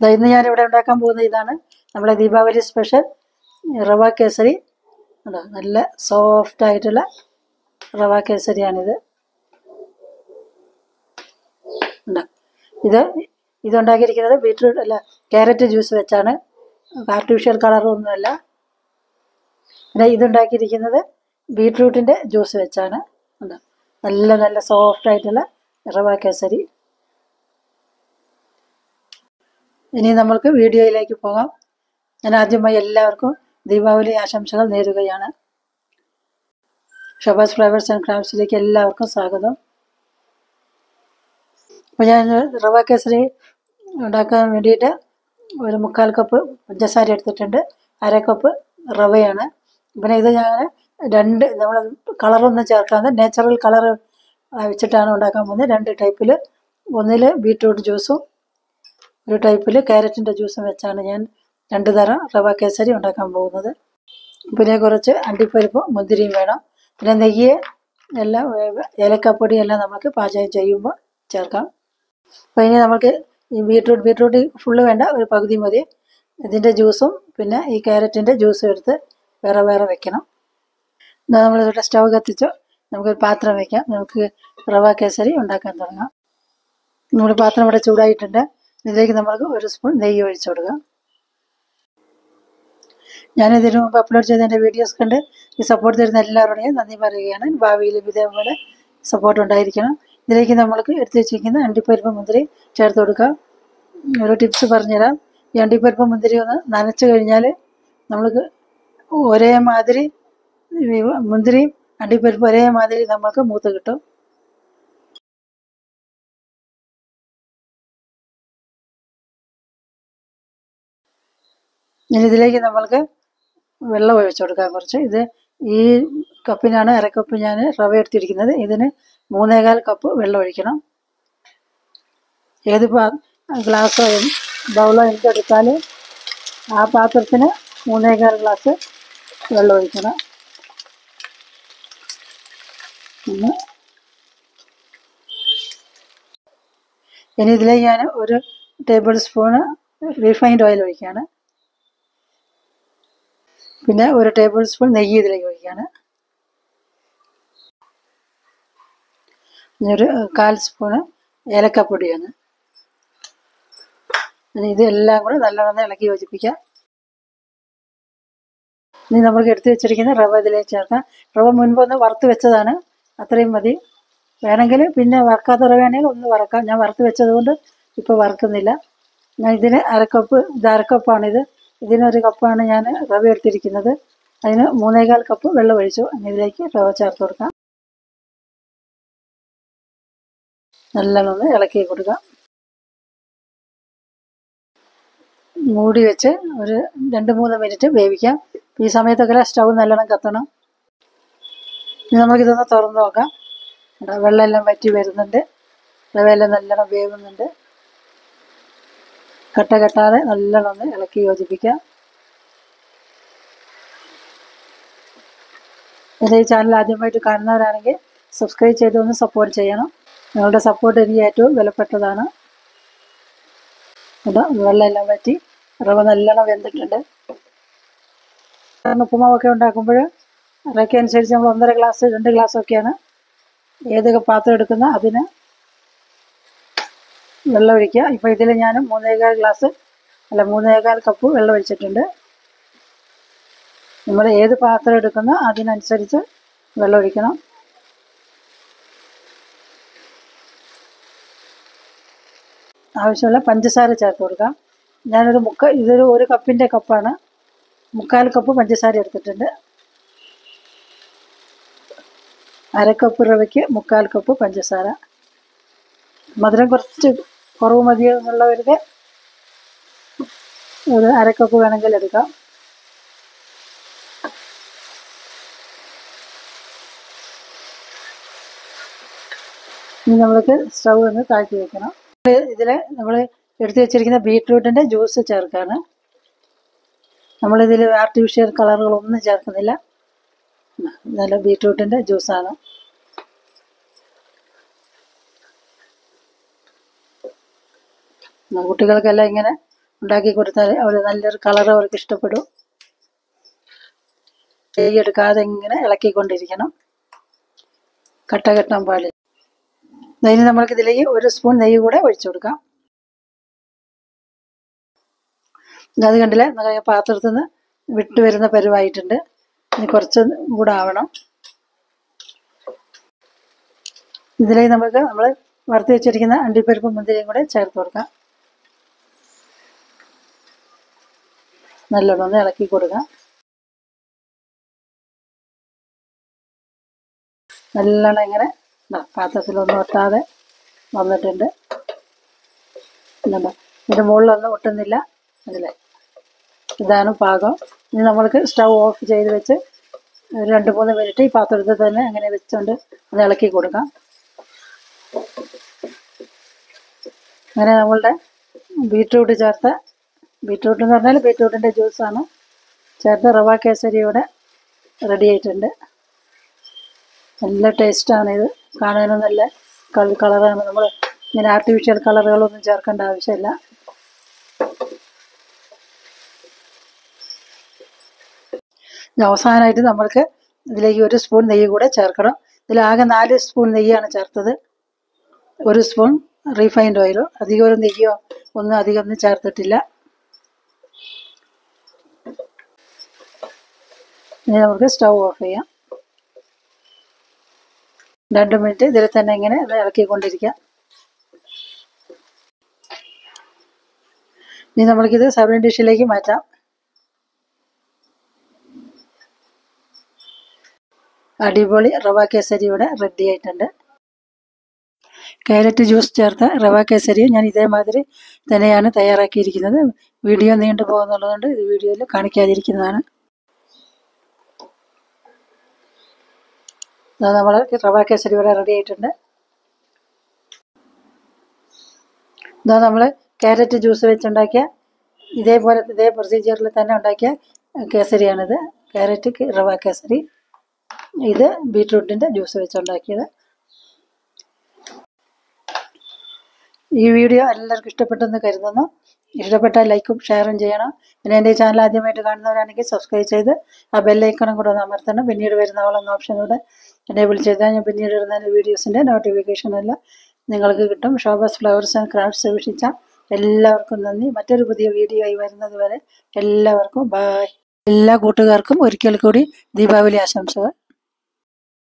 ഇന്ന് ഞാനിവിടെ ഉണ്ടാക്കാൻ പോകുന്ന ഇതാണ് നമ്മളെ ദീപാവലി സ്പെഷ്യൽ റവ കേസരി. ഉണ്ടോ നല്ല സോഫ്റ്റ് ആയിട്ടുള്ള റവ കേസരിയാണിത്. ഇത് ഇതുണ്ടാക്കിയിരിക്കുന്നത് ബീട്രൂട്ട് അല്ല ക്യാരറ്റ് ജ്യൂസ് വെച്ചാണ്. ആർട്ടിഫിഷ്യൽ കളറൊന്നുമല്ല. പിന്നെ ഇതുണ്ടാക്കിയിരിക്കുന്നത് ബീട്രൂട്ടിന്റെ ജ്യൂസ് വെച്ചാണ്. ഉണ്ടോ നല്ല നല്ല സോഫ്റ്റ് ആയിട്ടുള്ള റവ കേസരി. ഇനി നമ്മൾക്ക് വീഡിയോയിലേക്ക് പോകാം. ഞാൻ ആദ്യമായി എല്ലാവർക്കും ദീപാവലി ആശംസകൾ നേരുകയാണ്. ഷബാസ് ഫ്ലവേഴ്സ് ആൻഡ് ക്രാഫ്റ്റ്സിലേക്ക് എല്ലാവർക്കും സ്വാഗതം. അപ്പോൾ ഞാൻ റവ കേസരി ഉണ്ടാക്കാൻ വേണ്ടിയിട്ട് ഒരു മുക്കാൽ കപ്പ് പഞ്ചസാര എടുത്തിട്ടുണ്ട്. അര കപ്പ് റവയാണ്. പിന്നെ ഇത് ഞാൻ രണ്ട് നമ്മൾ കളറൊന്നും ചേർക്കാതെ നാച്ചുറൽ കളർ വെച്ചിട്ടാണ് ഉണ്ടാക്കാൻ പോകുന്നത്. രണ്ട് ടൈപ്പിൽ ഒന്നിൽ ബീട്രൂട്ട് ജ്യൂസും ഒരു ടൈപ്പിൽ ക്യാരറ്റിന്റെ ജ്യൂസും വെച്ചാണ് ഞാൻ രണ്ട് തരം റവ കേസരി ഉണ്ടാക്കാൻ പോകുന്നത്. പിന്നെ കുറച്ച് അണ്ടിപ്പരിപ്പും മുന്തിരിയും വേണം. പിന്നെ നെയ്യ് എല്ലാം ഏ- എല്ലാം നമുക്ക് പാചകം ചെയ്യുമ്പോൾ ചേർക്കാം. അപ്പോൾ ഇനി നമുക്ക് ഈ ബീട്രൂട്ട് ബീട്രൂട്ട് ഫുള്ള് വേണ്ട ഒരു പകുതി മതി. ഇതിന്റെ ജ്യൂസും പിന്നെ ഈ ക്യാരറ്റിന്റെ ജ്യൂസും എടുത്ത് വേറെ വേറെ വെക്കണം. എന്നാൽ നമ്മളിവിടെ സ്റ്റവ് കത്തിച്ചു. നമുക്കൊരു പാത്രം വയ്ക്കാം നമുക്ക് റവ കേസരി ഉണ്ടാക്കാൻ തുടങ്ങാം. നമ്മുടെ പാത്രം ഇവിടെ ചൂടായിട്ടുണ്ട്. ഇതിലേക്ക് നമുക്ക് ഒരു സ്പൂൺ നെയ്യ് ഒഴിച്ചു കൊടുക്കുക ഞാൻ ഇതിനു മുമ്പ് അപ്ലോഡ് ചെയ്ത എന്റെ വീഡിയോസ് കണ്ട് ഈ സപ്പോർട്ട് തരുന്ന എല്ലാവരുടെയും നന്ദി പറയുകയാണ്. ഭാവിയിലും ഇതേപോലെ സപ്പോർട്ട് ഉണ്ടായിരിക്കണം. ഇതിലേക്ക് നമ്മൾക്ക് എടുത്ത് വെച്ചിരിക്കുന്ന അണ്ടിപ്പരിപ്പ് മുന്തിരി ചേർത്ത് കൊടുക്കുക ഒരു ടിപ്സ് പറഞ്ഞുതരാം. ഈ അണ്ടിപ്പരിപ്പ് മുന്തിരി ഒന്ന് നനച്ചു കഴിഞ്ഞാൽ നമ്മൾക്ക് ഒരേ മാതിരി മുന്തിരിയും അണ്ടിപ്പരിപ്പ് ഒരേ മാതിരി നമ്മൾക്ക് മൂത്ത് കിട്ടും. ഇനി ഇതിലേക്ക് നമ്മൾക്ക് വെള്ളം ഒഴിച്ചു കൊടുക്കാം കുറച്ച്. ഇത് ഈ കപ്പിനാണ് അരക്കപ്പ് കപ്പ് ഞാൻ റവ എടുത്തിരിക്കുന്നത്. ഇതിന് മൂന്നേകാൽ കപ്പ് വെള്ളം ഒഴിക്കണം. ഏത് പാ ഗ്ലാസ്സോ ബൗളോ എന്തെടുത്താൽ ആ പാത്രത്തിന് മൂന്നേകാൽ ഗ്ലാസ് വെള്ളം ഒഴിക്കണം. ഇനി ഇതിലേക്ക് ഞാൻ ഒരു ടേബിൾ സ്പൂണ് റീഫൈൻഡ് ഓയിൽ ഒഴിക്കുകയാണ്. പിന്നെ ഒരു ടേബിൾ സ്പൂൺ നെയ്യ് ഇതിലേക്ക് ഒഴിക്കുകയാണ് ഒരു കാൽ സ്പൂണ് ഏലക്കപ്പൊടിയാണ്. ഇനി ഇതെല്ലാം കൂടെ നല്ലവണ്ണം ഇളക്കി യോജിപ്പിക്കാം. ഇനി നമുക്ക് എടുത്തു വെച്ചിരിക്കുന്ന റവ ഇതിലേക്ക് ചേർക്കാം. റവ മുൻപൊന്ന് വറുത്ത് വെച്ചതാണ്. അത്രയും മതി. വേണമെങ്കിൽ പിന്നെ വറക്കാത്ത റവ ആണെങ്കിൽ ഒന്ന് വറക്കാം. ഞാൻ വറുത്ത് വെച്ചത് കൊണ്ട് ഇപ്പോൾ വറക്കുന്നില്ല. ഞാൻ ഇതിന് അരക്കപ്പ് ഇത് അരക്കപ്പാണിത്. ഇതിനൊരു കപ്പാണ് ഞാൻ റവ എടുത്തിരിക്കുന്നത്. അതിന് മൂന്നേകാൽ കപ്പ് വെള്ളം ഒഴിച്ചു. അങ്ങനെ റവ ചേർത്ത് കൊടുക്കാം. നല്ലോണം ഇളക്കി കൊടുക്കാം. മൂടി വെച്ച് ഒരു രണ്ട് മൂന്ന് മിനിറ്റ് വേവിക്കാം. ഈ സമയത്തൊക്കെ സ്റ്റൗ നല്ലോണം കത്തണം. ഇനി നമുക്കിതൊന്ന് തുറന്ന് നോക്കാം. വെള്ളമെല്ലാം വറ്റി വരുന്നുണ്ട്. റവയെല്ലാം നല്ലോണം വേവുന്നുണ്ട്. കട്ട കെട്ടാതെ നല്ലോണം ഇളക്കി യോജിപ്പിക്കാം എന്റെ ഈ ചാനൽ ആദ്യമായിട്ട് കാണുന്നവരാണെങ്കിൽ സബ്സ്ക്രൈബ് ചെയ്ത് ഒന്ന് സപ്പോർട്ട് ചെയ്യണം. നിങ്ങളുടെ സപ്പോർട്ട് എനിക്ക് ഏറ്റവും വിലപ്പെട്ടതാണ്. വെള്ളമെല്ലാം പറ്റി റവ നല്ലോണം വെന്തിട്ടുണ്ട്. കാരണം ഉപ്പുമാവൊക്കെ ഉണ്ടാക്കുമ്പോൾ റവയ്ക്ക് അനുസരിച്ച് നമ്മൾ ഒന്നര ഗ്ലാസ് രണ്ട് ഗ്ലാസ് ഒക്കെയാണ് ഏതൊക്കെ പാത്രം എടുക്കുന്ന അതിന് വെള്ളം ഒഴിക്കുക ഇപ്പോൾ ഇതിൽ ഞാൻ മൂന്നേകാൽ ഗ്ലാസ് അല്ല മൂന്നേകാൽ കപ്പ് വെള്ളം ഒഴിച്ചിട്ടുണ്ട് നമ്മൾ ഏത് പാത്രം എടുക്കുന്നോ അതിനനുസരിച്ച് വെള്ളം ഒഴിക്കണം ആവശ്യമുള്ള പഞ്ചസാര ചേർത്ത് കൊടുക്കാം ഞാനൊരു മുക്ക ഇതൊരു ഒരു കപ്പിന്റെ കപ്പാണ്. മുക്കാൽ കപ്പ് പഞ്ചസാര എടുത്തിട്ടുണ്ട്. അര കപ്പ് റവയ്ക്ക് മുക്കാൽ കപ്പ് പഞ്ചസാര. മധുരം കുറച്ച് കുറവ് മതി എന്നുള്ളവർക്ക് ഒരു അരക്കപ്പ് കപ്പ് വേണമെങ്കിൽ എടുക്കാം. ഇനി നമ്മൾക്ക് സ്റ്റൗ ഒന്ന് താഴ്ത്തി വെക്കണം. ഇതിൽ നമ്മൾ എടുത്തു വെച്ചിരിക്കുന്ന ബീട്രൂട്ടിന്റെ ജ്യൂസ് ചേർക്കാണ്. നമ്മളിതിൽ ആർട്ടിഫിഷ്യൽ കളറുകളൊന്നും ചേർക്കുന്നില്ല. നല്ല ബീട്രൂട്ടിന്റെ ജ്യൂസാണ്. കുട്ടികൾക്കെല്ലാം ഇങ്ങനെ ഉണ്ടാക്കി കൊടുത്താൽ അവർ നല്ലൊരു കളർ അവർക്ക് ഇഷ്ടപ്പെടും. നെയ്യ് എടുക്കാതെ ഇങ്ങനെ ഇളക്കിക്കൊണ്ടിരിക്കണം. കട്ട കെട്ടാൻ പാടില്ല. അതിന് നമ്മൾക്ക് ഇതിലേക്ക് ഒരു സ്പൂൺ നെയ്യ് കൂടെ ഒഴിച്ചു കൊടുക്കാം. അത് കണ്ടില്ലേ? പാത്രത്തിൽ നിന്ന് വിട്ടു വരുന്ന പരുവായിട്ടുണ്ട്. ഇനി കുറച്ച് കൂടെ ആവണം. ഇതിലേക്ക് നമുക്ക് നമ്മൾ വറുത്ത് വെച്ചിരിക്കുന്ന അണ്ടിപ്പരിപ്പും മുന്തിരിയും കൂടെ ചേർത്ത് കൊടുക്കാം. നല്ലോണം ഇളക്കി കൊടുക്കാം. നല്ലോണം ഇങ്ങനെ പാത്രത്തിലൊന്നും ഒട്ടാതെ വന്നിട്ടുണ്ട്. ഇതിന്റെ മുകളിലൊന്നും ഒട്ടുന്നില്ല. അതിലെ ഇതാണ് പാകം. ഇനി നമ്മൾക്ക് സ്റ്റൗ ഓഫ് ചെയ്ത് വെച്ച് രണ്ട് മൂന്ന് മിനിറ്റ് ഈ പാത്രത്തിൽ തന്നെ അങ്ങനെ വെച്ചുകൊണ്ട് ഒന്ന് ഇളക്കി കൊടുക്കാം. അങ്ങനെ നമ്മളുടെ ബീട്രൂട്ട് ചേർത്ത ബീട്രൂട്ട് എന്ന് പറഞ്ഞാൽ ബീറ്റ്റൂട്ടിന്റെ ജ്യൂസാണ് ചേർത്ത് റവ കേസരി ഇവിടെ റെഡി ആയിട്ടുണ്ട്. നല്ല ടേസ്റ്റാണ് ഇത്. കാണാനും നല്ല കളറാണ് നമ്മൾ ഇങ്ങനെ ആർട്ടിഫിഷ്യൽ കളറുകളൊന്നും ചേർക്കേണ്ട ആവശ്യമില്ല. അവസാനമായിട്ട് നമ്മൾക്ക് ഇതിലേക്ക് ഒരു സ്പൂൺ നെയ്യ് കൂടെ ചേർക്കണം. ഇതിലാകെ നാല് സ്പൂൺ നെയ്യാണ് ചേർത്തത്. ഒരു സ്പൂൺ റീഫൈൻഡ് ഓയിലോ അധികം ഒരു നെയ്യോ ഒന്നും അധികം ഒന്നും ചേർത്തിട്ടില്ല. ഇനി നമുക്ക് സ്റ്റൗ ഓഫ് ചെയ്യാം. രണ്ട് മിനിറ്റ് ഇതിൽ തന്നെ ഇങ്ങനെ ഇത് ഇളക്കിക്കൊണ്ടിരിക്കാം. ഇനി നമ്മൾക്കിത് സർവിങ് ഡിഷിലേക്ക് മാറ്റാം. അടിപൊളി റവ കേസരി ഇവിടെ റെഡി ആയിട്ടുണ്ട്. കാരറ്റ് ജ്യൂസ് ചേർത്ത റവ കേസരി ഞാൻ ഇതേമാതിരി തന്നെയാണ് തയ്യാറാക്കിയിരിക്കുന്നത്. വീഡിയോ നീണ്ടു പോകുന്നുള്ളതുകൊണ്ട് വീഡിയോയിൽ കാണിക്കാതിരിക്കുന്നതാണ്. നമ്മൾ റവ കേസരി ഇവിടെ റെഡി ആയിട്ടുണ്ട്. ഇതാ നമ്മൾ ക്യാരറ്റ് ജ്യൂസ് വെച്ചുണ്ടാക്കിയ ഇതേപോലെ ഇതേ പ്രൊസീജിയറിൽ തന്നെ ഉണ്ടാക്കിയ കേസരിയാണിത്. ക്യാരറ്റ് റവ കേസരി. ഇത് ബീട്രൂട്ടിന്റെ ജ്യൂസ് വെച്ചുണ്ടാക്കിയത്. ഈ വീഡിയോ എല്ലാവർക്കും ഇഷ്ടപ്പെട്ടെന്ന് കരുതുന്നു. ഇഷ്ടപ്പെട്ടാൽ ലൈക്കും ഷെയറും ചെയ്യണം. പിന്നെ എന്റെ ചാനൽ ആദ്യമായിട്ട് കാണുന്നവരാണെങ്കിൽ സബ്സ്ക്രൈബ് ചെയ്ത് ആ ബെല്ലൈക്കണം കൂടെ ഒന്ന് അമർത്തണം. പിന്നീട് വരുന്ന ഓളെന്ന ഓപ്ഷനൂടെ എനേബിൾ ചെയ്താൽ ഞാൻ പിന്നീട് വരുന്ന വീഡിയോസിന്റെ നോട്ടിഫിക്കേഷൻ എല്ലാം നിങ്ങൾക്ക് കിട്ടും. ഷോബസ് ഫ്ലവേഴ്സ് ആൻഡ് ക്രാഫ്റ്റ്സ് വീക്ഷിച്ച എല്ലാവർക്കും നന്ദി. മറ്റൊരു പുതിയ വീഡിയോ ആയി വരുന്നത് വരെ എല്ലാവർക്കും ബായ് എല്ലാ കൂട്ടുകാർക്കും ഒരിക്കൽ കൂടി ദീപാവലി ആശംസകൾ.